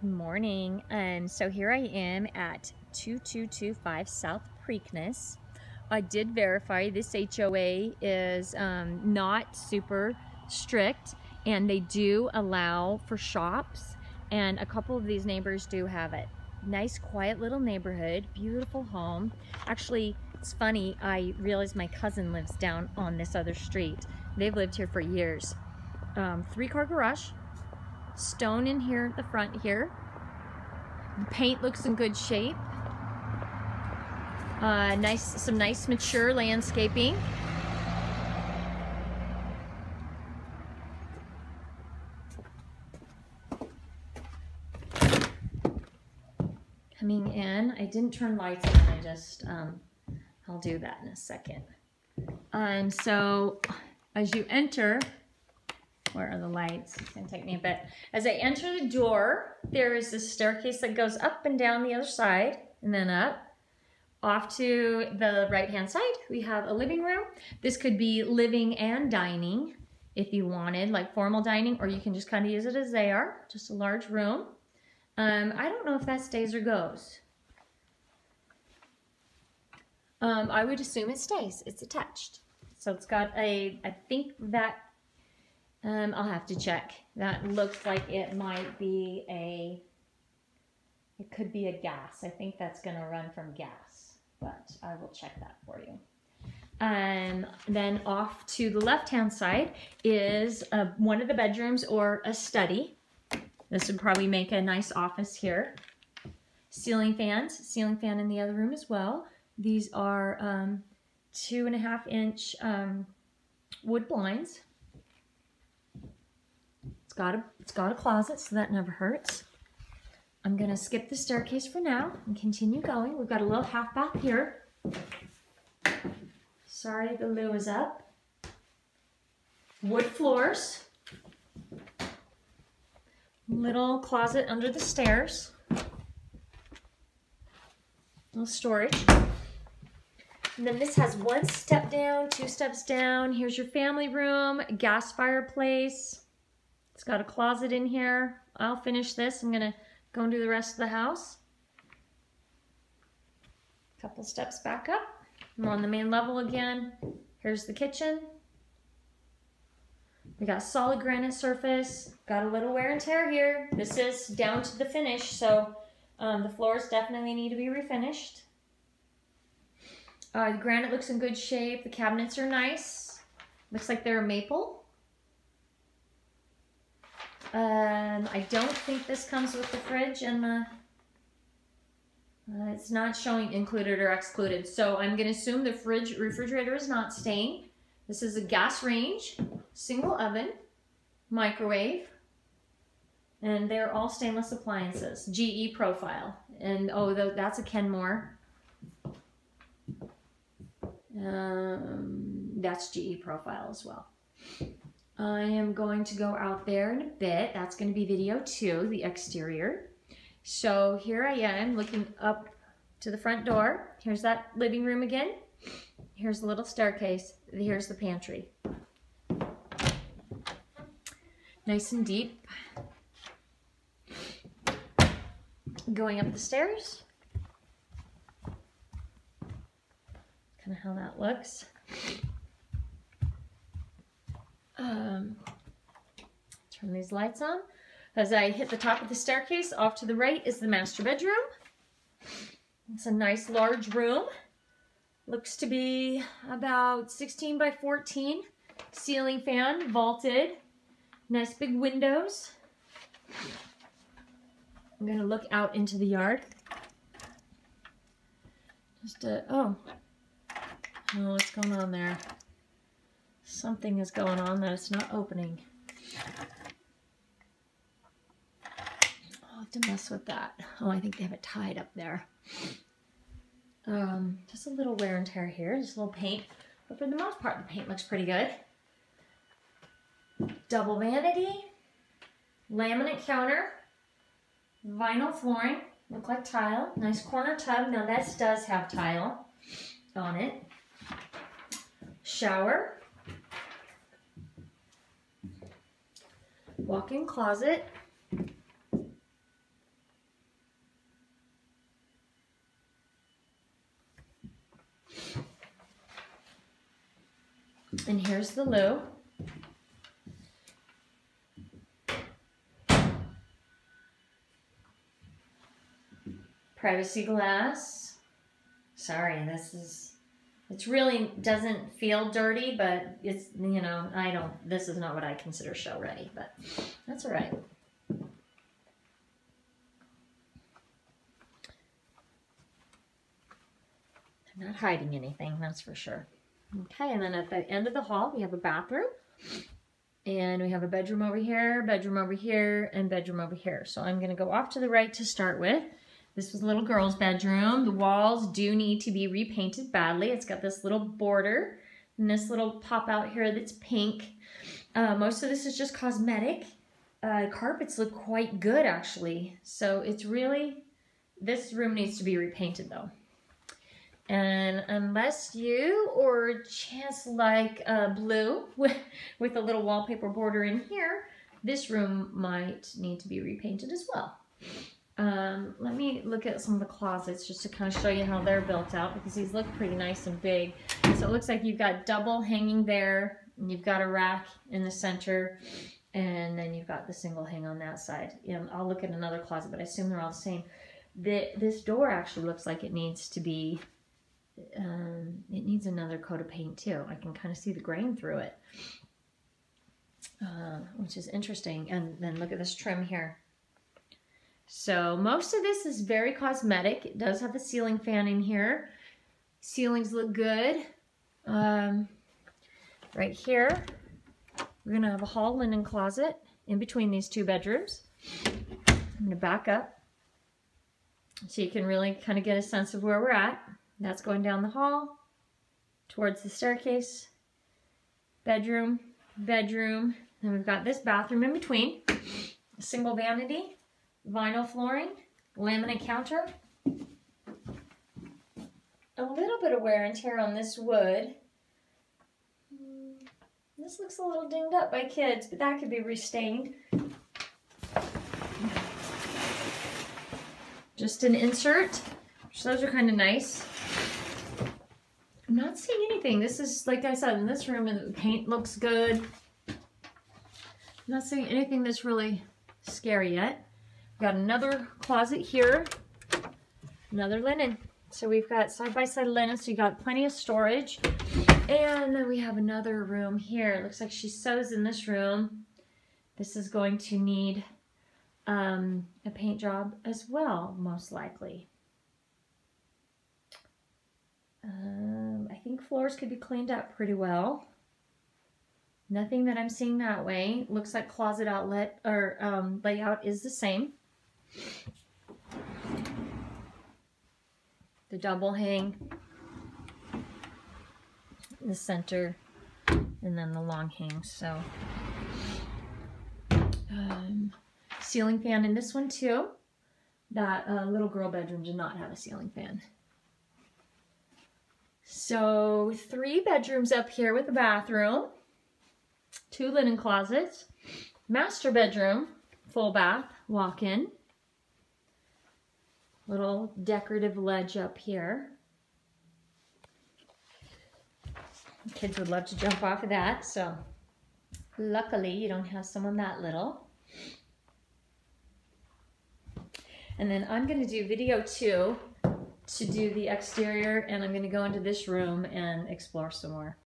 Good morning. Um, so here I am at 2225 South Preakness. I did verify this HOA is um, not super strict and they do allow for shops and a couple of these neighbors do have it. Nice quiet little neighborhood, beautiful home. Actually, it's funny, I realized my cousin lives down on this other street. They've lived here for years. Um, three car garage, stone in here at the front here. The paint looks in good shape. Uh, nice, some nice mature landscaping. Coming in, I didn't turn lights on, I just, um, I'll do that in a second. And so as you enter, where are the lights? It's gonna take me a bit. As I enter the door, there is a staircase that goes up and down the other side and then up. Off to the right-hand side, we have a living room. This could be living and dining if you wanted, like formal dining, or you can just kind of use it as they are, just a large room. Um, I don't know if that stays or goes. Um, I would assume it stays. It's attached. So it's got a, I think that, um, I'll have to check. That looks like it might be a, it could be a gas. I think that's going to run from gas, but I will check that for you. And then off to the left-hand side is uh, one of the bedrooms or a study. This would probably make a nice office here. Ceiling fans, ceiling fan in the other room as well. These are um, two and a half inch um, wood blinds. It's got a it's got a closet, so that never hurts. I'm gonna skip the staircase for now and continue going. We've got a little half bath here. Sorry, the loo is up. Wood floors. Little closet under the stairs. Little storage. And then this has one step down, two steps down. Here's your family room, gas fireplace. It's got a closet in here. I'll finish this. I'm gonna go and do the rest of the house. Couple steps back up. I'm on the main level again. Here's the kitchen. We got solid granite surface. Got a little wear and tear here. This is down to the finish, so um, the floors definitely need to be refinished. Uh, the granite looks in good shape. The cabinets are nice. Looks like they're maple. Um, I don't think this comes with the fridge and the... Uh, it's not showing included or excluded. So I'm going to assume the fridge refrigerator is not staying. This is a gas range, single oven, microwave, and they're all stainless appliances. GE profile. And oh, that's a Kenmore. Um, that's GE profile as well. I am going to go out there in a bit. That's going to be video two, the exterior. So here I am looking up to the front door. Here's that living room again. Here's the little staircase. Here's the pantry. Nice and deep. Going up the stairs. Kind of how that looks. Um, turn these lights on. As I hit the top of the staircase, off to the right is the master bedroom. It's a nice large room. Looks to be about 16 by 14. Ceiling fan, vaulted. Nice big windows. I'm going to look out into the yard. Just a, oh. Oh, what's going on there? Something is going on that it's not opening. I'll have to mess with that. Oh, I think they have it tied up there. Um, just a little wear and tear here, just a little paint. But for the most part, the paint looks pretty good. Double vanity, laminate counter, vinyl flooring, look like tile. Nice corner tub. Now this does have tile on it. Shower. walk-in closet. And here's the loo. Privacy glass. Sorry, this is it really doesn't feel dirty, but it's, you know, I don't, this is not what I consider show ready, but that's all right. I'm not hiding anything, that's for sure. Okay, and then at the end of the hall, we have a bathroom. And we have a bedroom over here, bedroom over here, and bedroom over here. So I'm going to go off to the right to start with. This was a little girl's bedroom. The walls do need to be repainted badly. It's got this little border and this little pop out here that's pink. Uh, most of this is just cosmetic. Uh, carpets look quite good actually. So it's really, this room needs to be repainted though. And unless you or just like uh, blue with, with a little wallpaper border in here, this room might need to be repainted as well. Um, let me look at some of the closets just to kind of show you how they're built out because these look pretty nice and big. So it looks like you've got double hanging there, and you've got a rack in the center, and then you've got the single hang on that side. You know, I'll look at another closet, but I assume they're all the same. The, this door actually looks like it needs to be um, it needs another coat of paint too. I can kind of see the grain through it, uh, which is interesting. And then look at this trim here. So most of this is very cosmetic. It does have a ceiling fan in here. Ceilings look good. Um, right here, we're gonna have a hall linen closet in between these two bedrooms. I'm gonna back up so you can really kind of get a sense of where we're at. That's going down the hall towards the staircase, bedroom, bedroom. Then we've got this bathroom in between, a single vanity, vinyl flooring, laminate counter, a little bit of wear and tear on this wood. Hmm, this looks a little dinged up by kids, but that could be restained. Just an insert. So those are kind of nice. I'm not seeing anything. This is, like I said, in this room, and the paint looks good. I'm not seeing anything that's really scary yet. Got another closet here. Another linen. So we've got side-by-side -side linen, so you got plenty of storage. And then we have another room here. It looks like she sews in this room. This is going to need um, a paint job as well, most likely. Um, I think floors could be cleaned up pretty well. Nothing that I'm seeing that way. Looks like closet outlet or um, layout is the same. The double hang, the center, and then the long hang. So, um, ceiling fan in this one too. That uh, little girl bedroom did not have a ceiling fan. So three bedrooms up here with a bathroom, two linen closets, master bedroom, full bath, walk-in, little decorative ledge up here. Kids would love to jump off of that, so luckily you don't have someone that little. And then I'm going to do video two to do the exterior and I'm going to go into this room and explore some more.